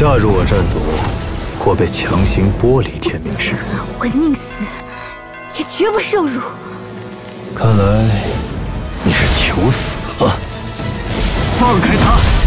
嫁入我战族，或被强行剥离天命石。我宁死也绝不受辱。看来你是求死了。放开他。